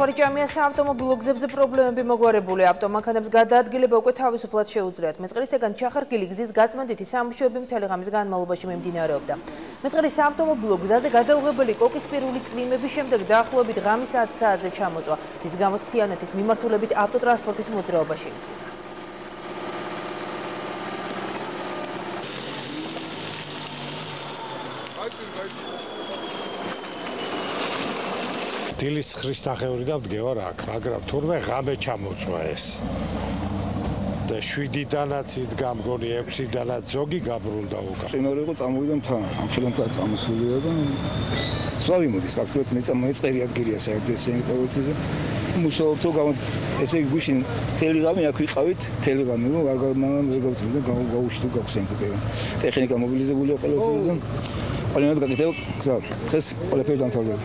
სათხარი ჭამია საავტომობილო გზებზე პრობლემები მოგვარებული ავტომანქანებს გადაადგილება უკვე თავისუფლად შეუძლიათ. მეწყრისაგან ჩახარგილი გზის გაწმენდითი სამუშაოები მთელი ღამის განმავლობაში მიმდინარეობდა. მეწყრის საავტომობილო გზაზე გადაუღებელი კოკისპირული წვიმების შემდეგ დაახლოებით ღამის 10 საათზე ჩამოწვა, რის გამოც თიანეთის მიმართულებით ავტოტრანსპორტის მოძრაობა შეიზღუდა. დილის ხრის ნახევრი და ვდგევარ აქ, მაგრამ თურმე ღამე ჩამოწვა ეს. და 7-დანაც იდგა მგონი 6-დანაც ზოგი გაბრუნდა უკან. წინორი იყო წამოვიდა თან, ამ ხელმთა წამოსულია და სვავი მოდის ფაქტობრივად მე წამოეწყერი ადგილია საერთოდ ესენი ყოველთვის. მუშაობ თუ გამო ესე იგი გუშინ თელი გამი აქ ვიყავით, თელი გამი რომ არ გამამ ვერ გავწევ და გავუშტო გავხსენდი. ტექნიკა მობილიზებულია ყველაფერი და ყველანად გაკეთებ გზა. დღეს ყველაფერი დამთავრდა.